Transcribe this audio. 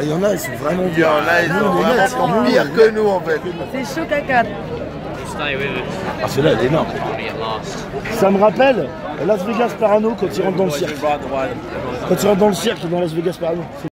Ah, il y en a, ils sont vraiment Il y en a, ils sont vraiment pires que nous en fait. C'est chaud caca. Stay with us. Ah, celle-là, elle est énorme. Ça me rappelle Las Vegas Parano quand il rentre dans le cirque. Quand il rentre dans le cirque dans Las Vegas Parano.